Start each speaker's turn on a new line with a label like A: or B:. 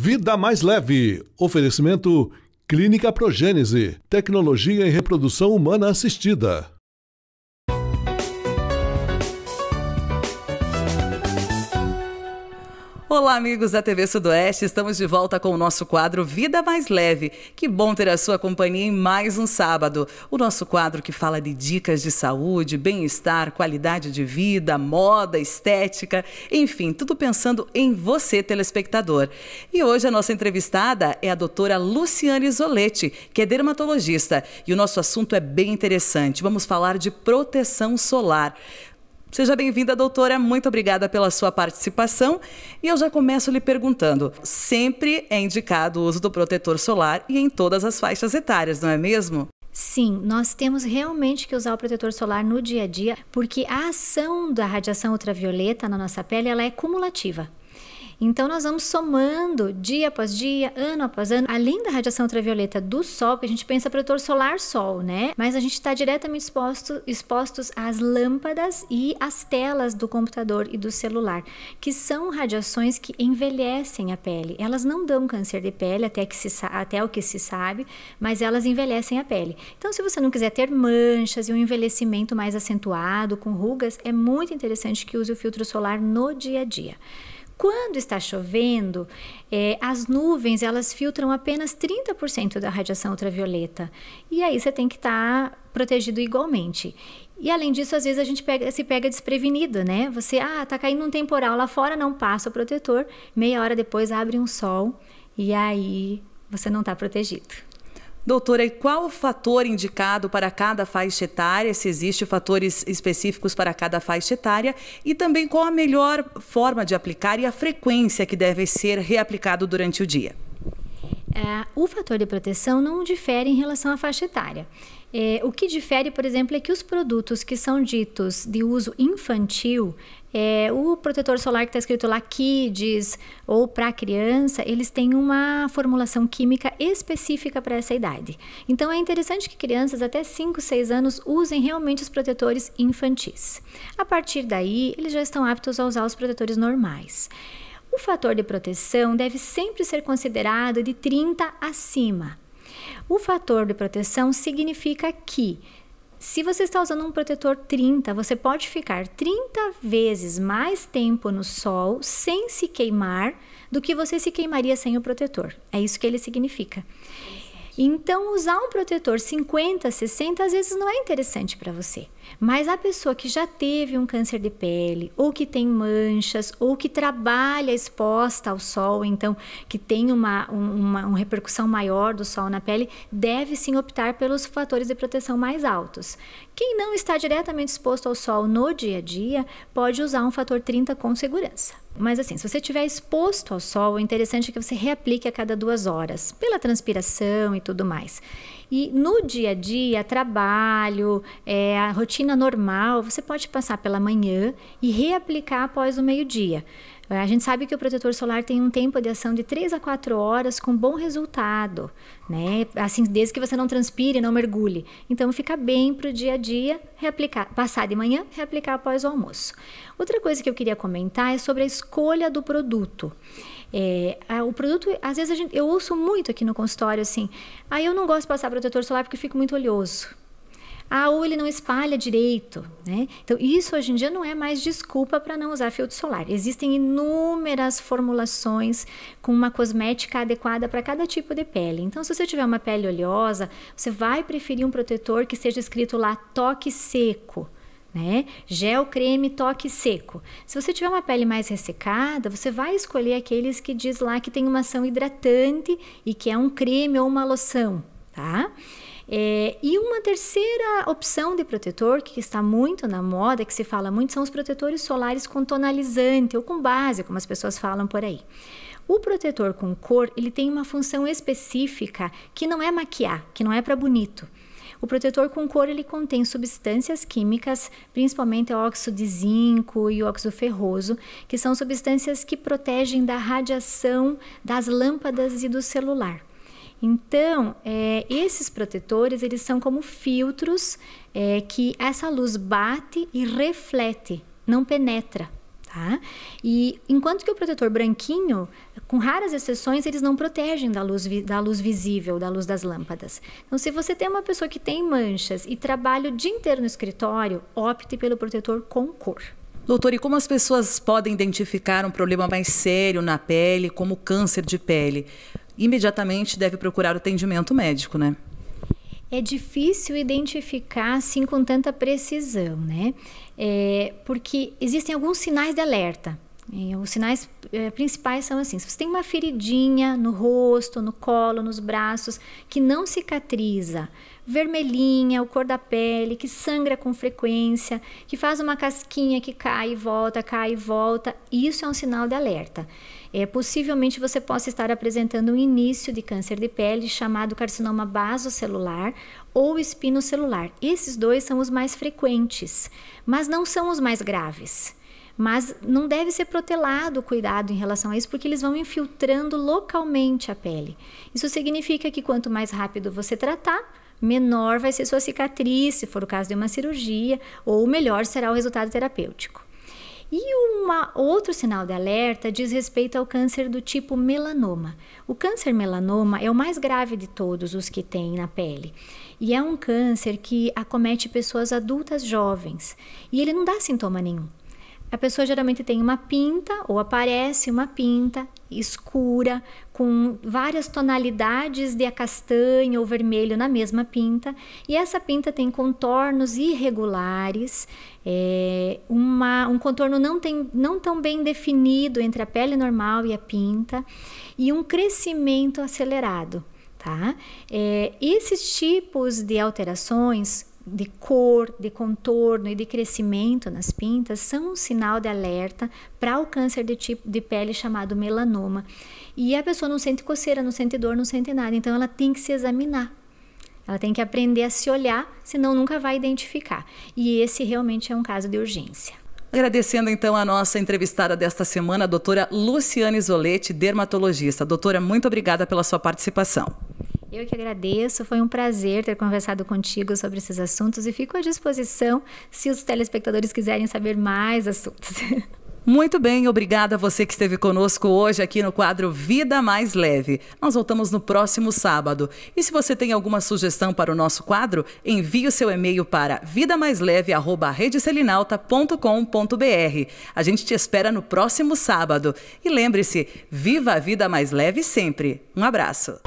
A: Vida mais leve. Oferecimento Clínica Progênese. Tecnologia em reprodução humana assistida.
B: Olá, amigos da TV Sudoeste. Estamos de volta com o nosso quadro Vida Mais Leve. Que bom ter a sua companhia em mais um sábado. O nosso quadro que fala de dicas de saúde, bem-estar, qualidade de vida, moda, estética, enfim, tudo pensando em você, telespectador. E hoje a nossa entrevistada é a doutora Luciane Isoletti, que é dermatologista. E o nosso assunto é bem interessante. Vamos falar de proteção solar. Seja bem-vinda, doutora. Muito obrigada pela sua participação. E eu já começo lhe perguntando: sempre é indicado o uso do protetor solar e em todas as faixas etárias, não é mesmo?
C: Sim, nós temos realmente que usar o protetor solar no dia a dia, porque a ação da radiação ultravioleta na nossa pele ela é cumulativa. Então, nós vamos somando dia após dia, ano após ano, além da radiação ultravioleta do sol, que a gente pensa protetor solar sol, né? Mas a gente está diretamente exposto, expostos às lâmpadas e às telas do computador e do celular, que são radiações que envelhecem a pele. Elas não dão câncer de pele, até, que se, até o que se sabe, mas elas envelhecem a pele. Então, se você não quiser ter manchas e um envelhecimento mais acentuado, com rugas, é muito interessante que use o filtro solar no dia a dia. Quando está chovendo, é, as nuvens elas filtram apenas 30% da radiação ultravioleta. E aí você tem que estar tá protegido igualmente. E além disso, às vezes a gente pega, se pega desprevenido, né? Você, ah, tá caindo um temporal lá fora, não passa o protetor, meia hora depois abre um sol e aí você não está protegido.
B: Doutora, qual o fator indicado para cada faixa etária? Se existem fatores específicos para cada faixa etária? E também qual a melhor forma de aplicar e a frequência que deve ser reaplicado durante o dia?
C: É, o fator de proteção não difere em relação à faixa etária. É, o que difere, por exemplo, é que os produtos que são ditos de uso infantil, é, o protetor solar que está escrito lá Kids ou para criança, eles têm uma formulação química específica para essa idade. Então é interessante que crianças até 5, 6 anos usem realmente os protetores infantis. A partir daí, eles já estão aptos a usar os protetores normais. O fator de proteção deve sempre ser considerado de 30 acima. O fator de proteção significa que se você está usando um protetor 30, você pode ficar 30 vezes mais tempo no sol sem se queimar do que você se queimaria sem o protetor. É isso que ele significa. Então, usar um protetor 50, 60 às vezes não é interessante para você. Mas a pessoa que já teve um câncer de pele, ou que tem manchas, ou que trabalha exposta ao sol, então que tem uma, uma, uma repercussão maior do sol na pele, deve sim optar pelos fatores de proteção mais altos. Quem não está diretamente exposto ao sol no dia a dia, pode usar um fator 30 com segurança. Mas assim, se você estiver exposto ao sol, o interessante é que você reaplique a cada duas horas, pela transpiração e tudo mais. E no dia a dia, trabalho, é, a rotina normal, você pode passar pela manhã e reaplicar após o meio-dia. A gente sabe que o protetor solar tem um tempo de ação de 3 a 4 horas com bom resultado, né? Assim, desde que você não transpire, não mergulhe. Então fica bem para o dia a dia, reaplicar, passar de manhã, reaplicar após o almoço. Outra coisa que eu queria comentar é sobre a escolha do produto. É, o produto, às vezes gente, eu ouço muito aqui no consultório assim, ah, eu não gosto de passar protetor solar porque fico muito oleoso. Ah, ou ele não espalha direito, né? Então, isso hoje em dia não é mais desculpa para não usar filtro solar. Existem inúmeras formulações com uma cosmética adequada para cada tipo de pele. Então, se você tiver uma pele oleosa, você vai preferir um protetor que seja escrito lá toque seco. Né? Gel, creme, toque seco. Se você tiver uma pele mais ressecada, você vai escolher aqueles que diz lá que tem uma ação hidratante e que é um creme ou uma loção, tá? É, e uma terceira opção de protetor que está muito na moda, que se fala muito, são os protetores solares com tonalizante ou com base, como as pessoas falam por aí. O protetor com cor, ele tem uma função específica que não é maquiar, que não é para bonito. O protetor com cor ele contém substâncias químicas, principalmente óxido de zinco e óxido ferroso, que são substâncias que protegem da radiação das lâmpadas e do celular. Então, é, esses protetores eles são como filtros é, que essa luz bate e reflete, não penetra. Tá? E enquanto que o protetor branquinho, com raras exceções, eles não protegem da luz, da luz visível, da luz das lâmpadas. Então, se você tem uma pessoa que tem manchas e trabalha o dia inteiro no escritório, opte pelo protetor com cor.
B: Doutor, e como as pessoas podem identificar um problema mais sério na pele, como câncer de pele? Imediatamente deve procurar o atendimento médico, né?
C: É difícil identificar assim com tanta precisão, né? É, porque existem alguns sinais de alerta. Os sinais é, principais são assim: se você tem uma feridinha no rosto, no colo, nos braços, que não cicatriza, vermelhinha, o cor da pele, que sangra com frequência, que faz uma casquinha que cai e volta, cai e volta, isso é um sinal de alerta. É, possivelmente você possa estar apresentando um início de câncer de pele chamado carcinoma basocelular ou espinocelular. Esses dois são os mais frequentes, mas não são os mais graves. Mas não deve ser protelado o cuidado em relação a isso, porque eles vão infiltrando localmente a pele. Isso significa que quanto mais rápido você tratar, menor vai ser sua cicatriz, se for o caso de uma cirurgia, ou melhor será o resultado terapêutico. E um outro sinal de alerta diz respeito ao câncer do tipo melanoma. O câncer melanoma é o mais grave de todos os que tem na pele. E é um câncer que acomete pessoas adultas jovens. E ele não dá sintoma nenhum. A pessoa geralmente tem uma pinta ou aparece uma pinta escura com várias tonalidades de castanho ou vermelho na mesma pinta e essa pinta tem contornos irregulares, é, uma, um contorno não, tem, não tão bem definido entre a pele normal e a pinta e um crescimento acelerado. Tá? É, esses tipos de alterações de cor, de contorno e de crescimento nas pintas são um sinal de alerta para o câncer de tipo de pele chamado melanoma. E a pessoa não sente coceira, não sente dor, não sente nada, então ela tem que se examinar. Ela tem que aprender a se olhar, senão nunca vai identificar. E esse realmente é um caso de urgência.
B: Agradecendo então a nossa entrevistada desta semana, a doutora Luciane Isolete, dermatologista. Doutora, muito obrigada pela sua participação.
C: Eu que agradeço, foi um prazer ter conversado contigo sobre esses assuntos e fico à disposição se os telespectadores quiserem saber mais assuntos.
B: Muito bem, obrigada a você que esteve conosco hoje aqui no quadro Vida Mais Leve. Nós voltamos no próximo sábado. E se você tem alguma sugestão para o nosso quadro, envie o seu e-mail para vidamaisleve@redeselinalta.com.br. A gente te espera no próximo sábado. E lembre-se, viva a vida mais leve sempre. Um abraço.